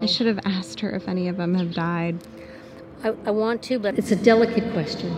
I should have asked her if any of them have died. I, I want to, but it's a delicate question.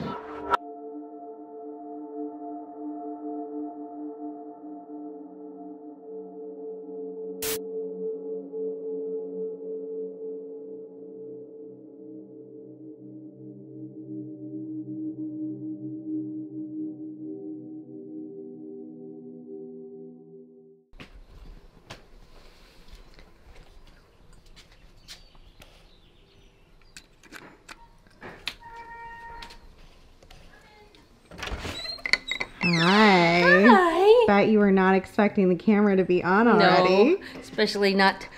Bet you were not expecting the camera to be on already. No, especially not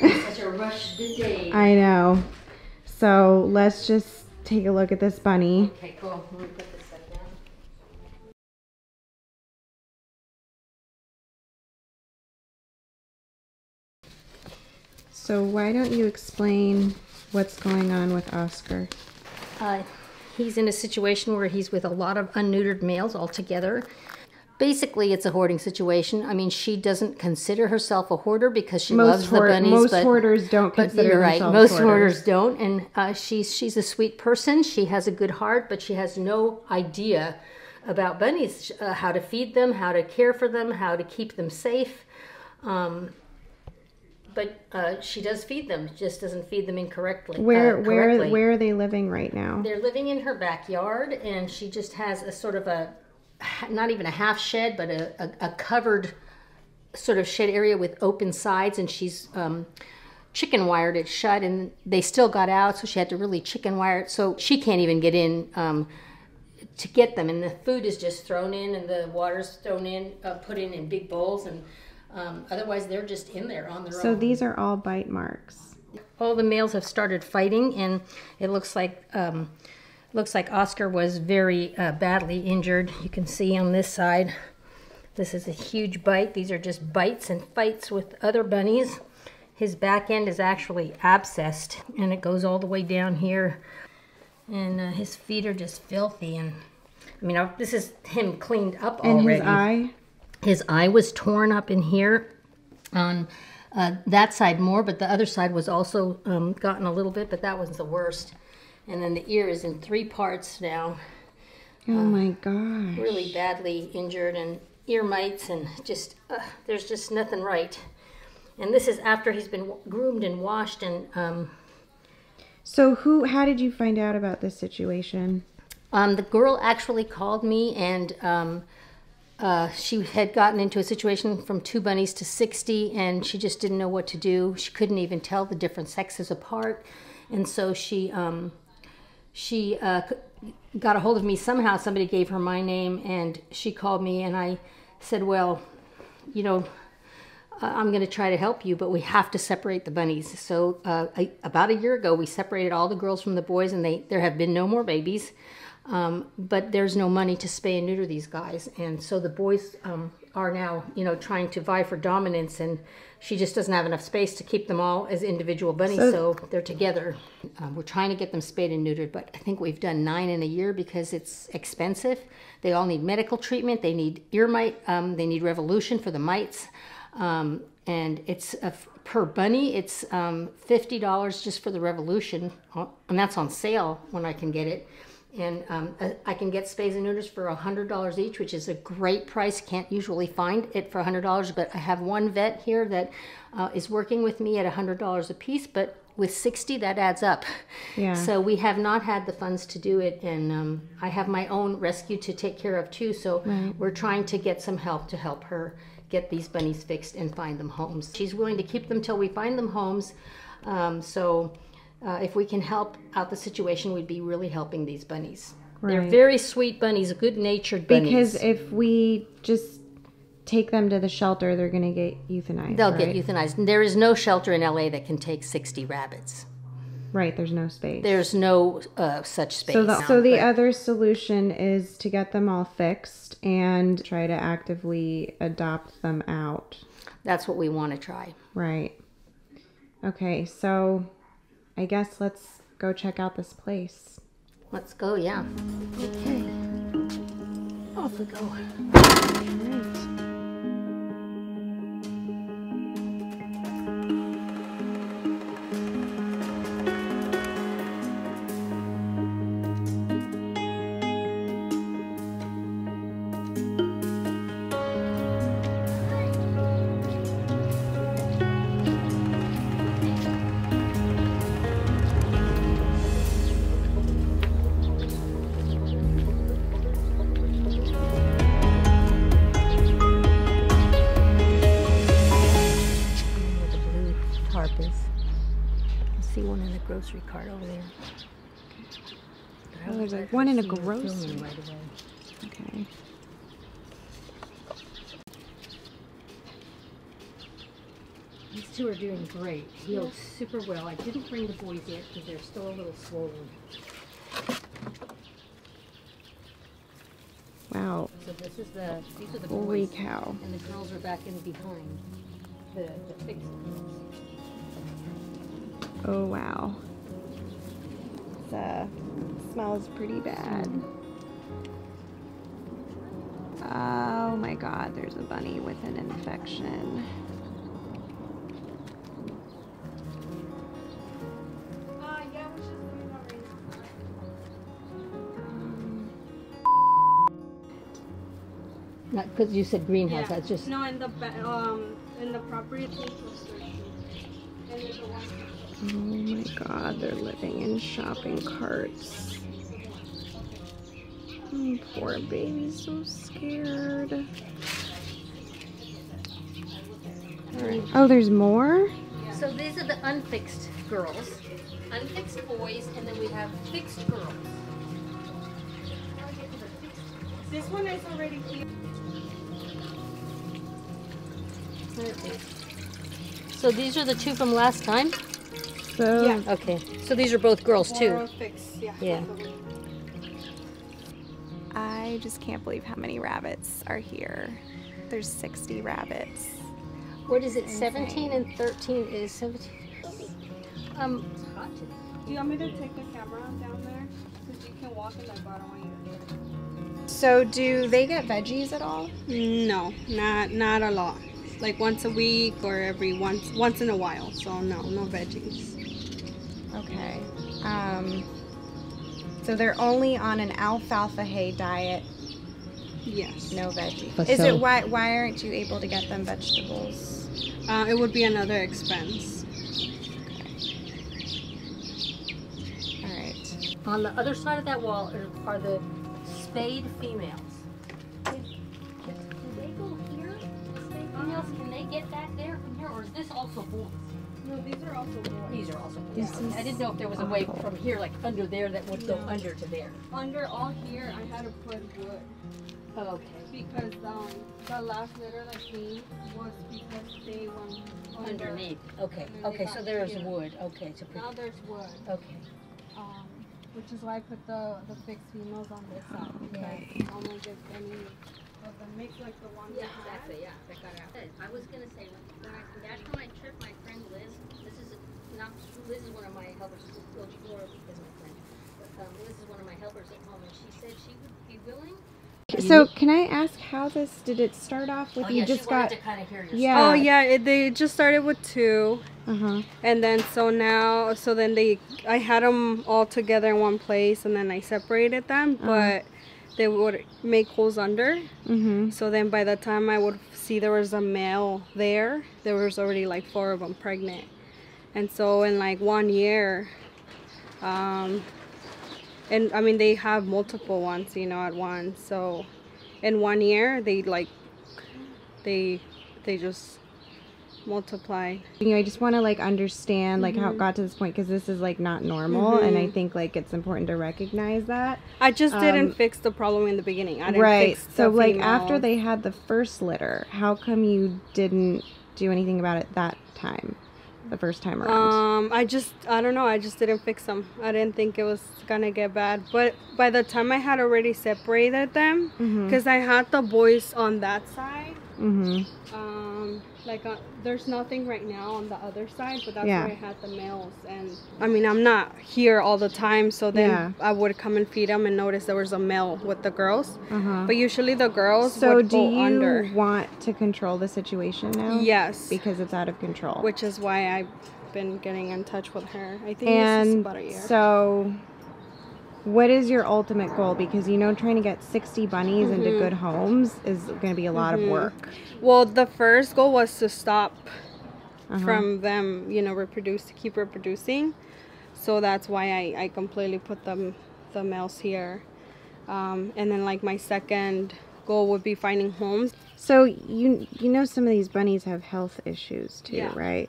such a rush day. I know. So let's just take a look at this bunny. Okay, cool. Let me put this stuff down. So why don't you explain what's going on with Oscar? Uh, he's in a situation where he's with a lot of unneutered males altogether. Basically, it's a hoarding situation. I mean, she doesn't consider herself a hoarder because she Most, loves hoard- the bunnies. most but, hoarders don't but consider you're right. themselves Most hoarders. hoarders don't, and uh, she's she's a sweet person. She has a good heart, but she has no idea about bunnies, uh, how to feed them, how to care for them, how to keep them safe. Um, but uh, she does feed them, just doesn't feed them incorrectly. Where uh, where where are they living right now? They're living in her backyard, and she just has a sort of a, not even a half shed, but a, a, a covered sort of shed area with open sides, and she's um, chicken wired it shut, and they still got out, so she had to really chicken wire it, so she can't even get in um, to get them, and the food is just thrown in, and the water's thrown in, uh, put in in big bowls, and um, otherwise they're just in there on their So own these are all bite marks. all the males have started fighting, and it looks like um, looks like Oscar was very uh, badly injured. You can see on this side, this is a huge bite. These are just bites and fights with other bunnies. His back end is actually abscessed, and it goes all the way down here, and uh, his feet are just filthy. And I mean, uh, this is him cleaned up And already. his eye? His eye was torn up in here on uh, that side more, but the other side was also um, gotten a little bit, but that was the worst. And then the ear is in three parts now, Oh my gosh. really badly injured, and ear mites, and just uh, there's just nothing right. And this is after he's been groomed and washed, and um, So who how did you find out about this situation? Um, the girl actually called me and um, uh, she had gotten into a situation from two bunnies to 60 and she just didn't know what to do. She couldn't even tell the different sexes apart. And so she, um, she uh, got a hold of me somehow. Somebody gave her my name and she called me and I said, well, you know, I'm going to try to help you, but we have to separate the bunnies. So uh, I, about a year ago, we separated all the girls from the boys, and they there have been no more babies. Um, but there's no money to spay and neuter these guys, and so the boys um, are now, you know, trying to vie for dominance, and she just doesn't have enough space to keep them all as individual bunnies, So- so, they're together. Um, we're trying to get them spayed and neutered, but I think we've done nine in a year because it's expensive. They all need medical treatment. They need ear mite. Um, they need revolution for the mites, um, and it's a, per bunny. It's um, fifty dollars just for the revolution, uh, and that's on sale when I can get it. And um, I- I can get spays and neuters for hundred dollars each, which is a great price. Can't usually find it for hundred dollars, but I have one vet here that uh, is working with me at hundred dollars a piece. But with sixty, that adds up. Yeah. So we have not had the funds to do it, and um, I have my own rescue to take care of too. So we're trying to get some help to help her get these bunnies fixed and find them homes. She's willing to keep them till we find them homes. Um, so uh, if we can help out the situation, we'd be really helping these bunnies. They're very sweet bunnies, good-natured bunnies. Because if we just take them to the shelter, they're gonna get euthanized. They'll right? get euthanized. And there is no shelter in LA that can take 60 rabbits. Right, there's no space. There's no uh, such space. so the, so the But- other solution is to get them all fixed and try to actively adopt them out. that's what we want to try. Right. Okay, so I guess let's go check out this place. Let's go, yeah. Okay. Off we go. One in a actually seeing it filming grocery. Right away. Okay. These two are doing great. Healed super well. I didn't bring the boys yet because they're still a little swollen. Wow. So this is the these are the Holy boys, cow. and the girls are back in behind. The the fixed. Oh wow. The uh, smells pretty bad. Oh my god, there's a bunny with an infection. Um, not because you said greenhouse. Yeah. That's just no in the ba- um in the property Oh my god, they're living in shopping carts. Oh, poor baby, so scared. Oh, there's more? So these are the unfixed girls, unfixed boys, and then we have fixed girls. This one is already here. So these are the two from last time. So, Yeah. Okay. So these are both girls too. fixed, yeah. Yeah. I just can't believe how many rabbits are here. There's 60 rabbits. What is it? 17 and 13 is 17. Um, Do you want me to take the camera down there? Because you can walk in there, but I don't want you to. So, do they get veggies at all? No, not not a lot. Like once a week or every once once in a while. So no, no veggies. Okay. Um, so they're only on an alfalfa hay diet, Yes. no veggie. But Is so- it why why aren't you able to get them vegetables? Uh, it would be another expense. All right. on the other side of that wall are, are the spayed females. Can they go here? Spayed females, can they get back there from here, or is this also boys? No, these are also boys. These are also boys. This I didn't know if there was a way from here, like under there, that would go No. under to there. Under all here, I had to put wood Oh, okay. because um, the last litter that came was because they went under. Underneath. Okay. And then they Okay. So got there's here. wood. Okay. To put. Now there's wood, Okay. um, which is why I put the the fixed females on this side Okay. because I don't want any of the mix like the one Yeah, we had. exactly. Yeah, that got out. I was gonna say when, when I that's when I tripped my friend Liz. This is not Liz is one of my helpers. Well, Laura is my friend. But, um, Liz is one of my helpers at home, and she said she would be willing. so can I ask how this did it start off with oh you yeah, just she got to kind of hear your Yeah. Oh yeah, it, they just started with two, uh-huh. and then so now, so then they, I had them all together in one place, and then I separated them, but they would make holes under. Mhm. So then by the time I would see there was a male there, there was already like four of them pregnant, and so in like one year, um, and I mean they have multiple ones, you know, at once. So in one year they like, they, they just multiply. You know, I just want to like understand like how it got to this point because this is like not normal, and I think like it's important to recognize that. I just didn't Um, fix the problem in the beginning. I didn't right. fix So like after they had the first litter, how come you didn't do anything about it that time, the first time around? Um, I just, I don't know. I just didn't fix them. I didn't think it was gonna get bad. But by the time I had already separated them, because I had the boys on that side, mm-hmm. um, like uh, there's nothing right now on the other side, but that's Yeah. where I had the males. And I mean, I'm not here all the time, so then Yeah. I would come and feed them and notice there was a male with the girls. Uh-huh. But usually the girls So would do you under. want to control the situation now? Yes. Because it's out of control. which is why I've been getting in touch with her. I think this is and about a year. so what is your ultimate goal because you know trying to get 60 bunnies into Mhm. good homes is going to be a lot Mhm. of work well, the first goal was to stop Uh-huh. from them, you know, reproduce to keep reproducing. So that's why I, I completely put them the males here. Um, and then like my second goal would be finding homes. so you you know some of these bunnies have health issues too Yeah. right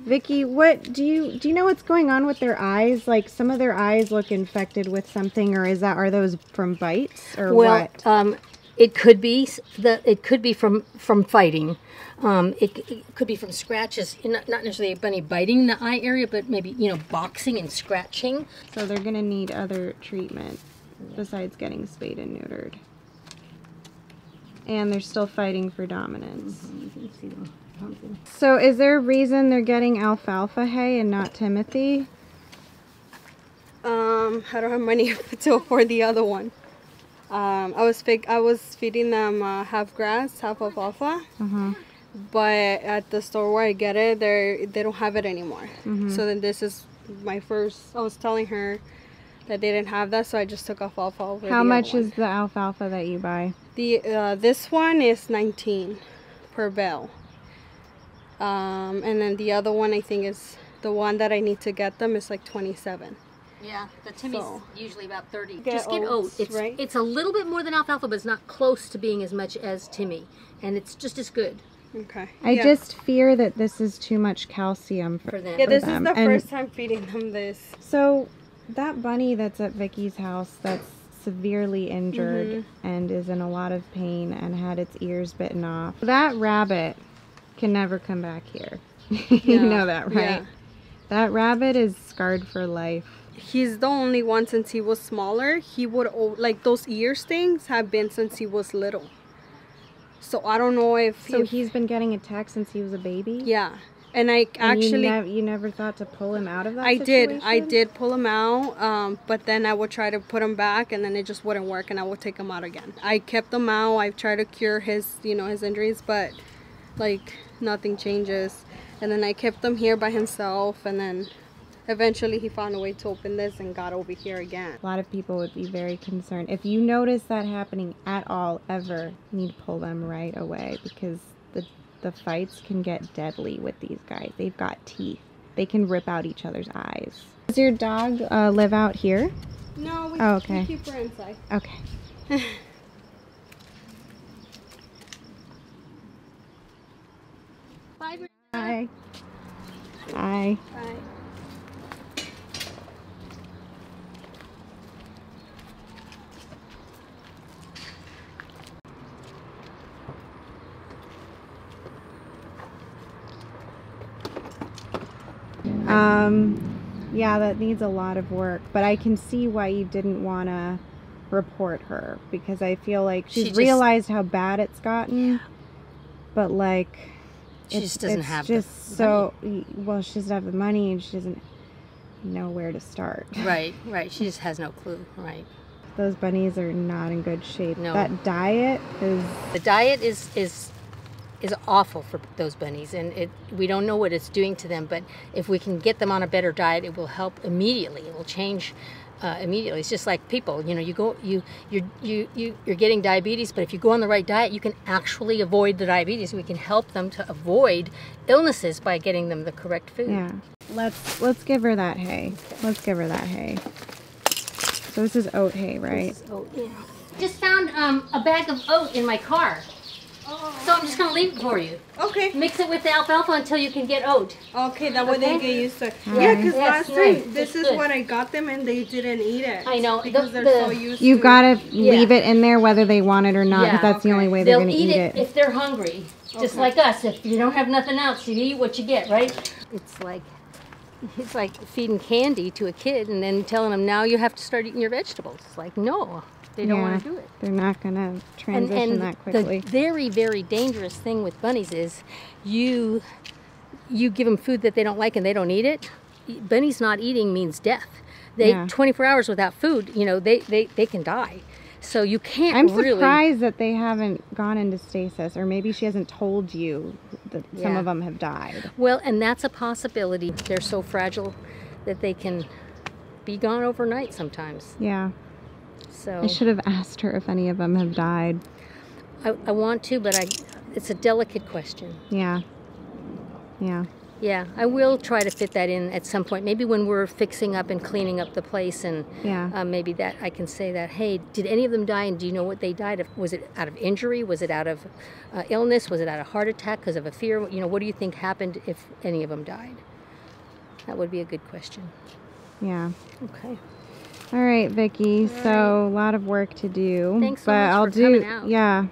Vicky, what do you do you know what's going on with their eyes? Like some of their eyes look infected with something or is that are those from bites or Well, what? um, it could be the it could be from from fighting. Um, it, it could be from scratches, not, not necessarily a bunny biting the eye area, but maybe you know boxing and scratching. So they're going to need other treatment besides getting spayed and neutered. And they're still fighting for dominance. You can see them. pumping. So is there a reason they're getting alfalfa hay and not Timothy? Um, I don't have money to afford the other one. Um, I was fig- I was feeding them uh, half grass, half alfalfa, Uh-huh. but at the store where I get it, they they don't have it anymore. Mhm. So then this is my first. I was telling her that they didn't have that, so I just took alfalfa. Over How much is the alfalfa that you buy? the uh, this one is 19 per bale. Um, and then the other one I think is the one that I need to get them is like 27. Yeah, the Timmy's So- usually about thirty. Get Just get oat. oats, It's right? it's a little bit more than alfalfa, but it's not close to being as much as Timmy, and it's just as good. Okay. I yeah. just fear that this is too much calcium for, For them. Yeah, for this is the And first time feeding them this. So that bunny that's at Vicky's house that's severely injured Mm-hmm. and is in a lot of pain and had its ears bitten off. That rabbit can never come back here. you know that, right? yeah. That rabbit is scarred for life. He's the only one since he was smaller. He would like those ear things have been since he was little. So I don't know if So if- he's been getting attacked since he was a baby? yeah. And I And you, actually nev- you never thought to pull him out of that I did. I did pull him out, um, but then I would try to put him back, and then it just wouldn't work, and I would take him out again. I kept him out. I tried to cure his, you know, his injuries, but like nothing changes. And then I kept him here by himself, and then eventually he found a way to open this and got over here again. A lot of people would be very concerned. If you notice that happening at all, ever, you need to pull them right away because the the fights can get deadly with these guys. They've got teeth. They can rip out each other's eyes. Does your dog uh, live out here? No, we, Oh, okay. we keep her inside. Okay. Bye. Hi. Hi. Bye. Um, yeah, that needs a lot of work, but I can see why you didn't want to report her because I feel like She she's just- realized how bad it's gotten. yeah. But like, She it's, just doesn't it's have the just so well. She doesn't have the money, and she doesn't know where to start. Right, right. She just has no clue. Right. Those bunnies are not in good shape. No. That diet is The diet is is is awful for those bunnies, and it we don't know what it's doing to them. But if we can get them on a better diet, it will help immediately. It will change. Uh, immediately, it's just like people. You know, you go, you, you, you, you, you're getting diabetes, but if you go on the right diet, you can actually avoid the diabetes. We can help them to avoid illnesses by getting them the correct food. yeah. Let's let's give her that hay. Let's give her that hay. So this is oat hay, right? Oat. yeah. Just found um, a bag of oat in my car, I'm just gonna leave it for you. Okay. Mix it with the alfalfa until you can get oat. Okay, that way they get used to it. Mm. Yeah, because Yes, last right. time this It's is good. what I got them and they didn't eat it. I know. Because The- they're so used You to gotta leave Yeah. it in there whether they want it or not, 'cause Yeah, that's the only way they're They'll gonna eat, eat it, it. if they're hungry, just like us. If you don't have nothing else, you eat what you get, right? It's like it's like feeding candy to a kid and then telling them now you have to start eating your vegetables. It's like no, they don't want to do it. They're not gonna transition and that quickly. the very very dangerous thing with bunnies is you you give them food that they don't like and they don't eat it. Bunnies not eating means death. They Yeah. 24 hours without food, you know, they they, they can die. So you can't I'm really surprised that they haven't gone into stasis, or maybe she hasn't told you that some of them have died. Well, and that's a possibility. They're so fragile that they can be gone overnight sometimes. Yeah, So I should have asked her if any of them have died. I, I want to, but I it's a delicate question. Yeah, yeah. Yeah, I will try to fit that in at some point. Maybe when we're fixing up and cleaning up the place, and Yeah. uh, maybe that I can say that. Hey, did any of them die? And do you know what they died of? Was it out of injury? Was it out of uh, illness? Was it out of heart attack because of a fear? You know, what do you think happened if any of them died? That would be a good question. Yeah. Okay. All right, Vicky. So a lot of work to do. Thanks so but much I'll for do. coming out. Yeah.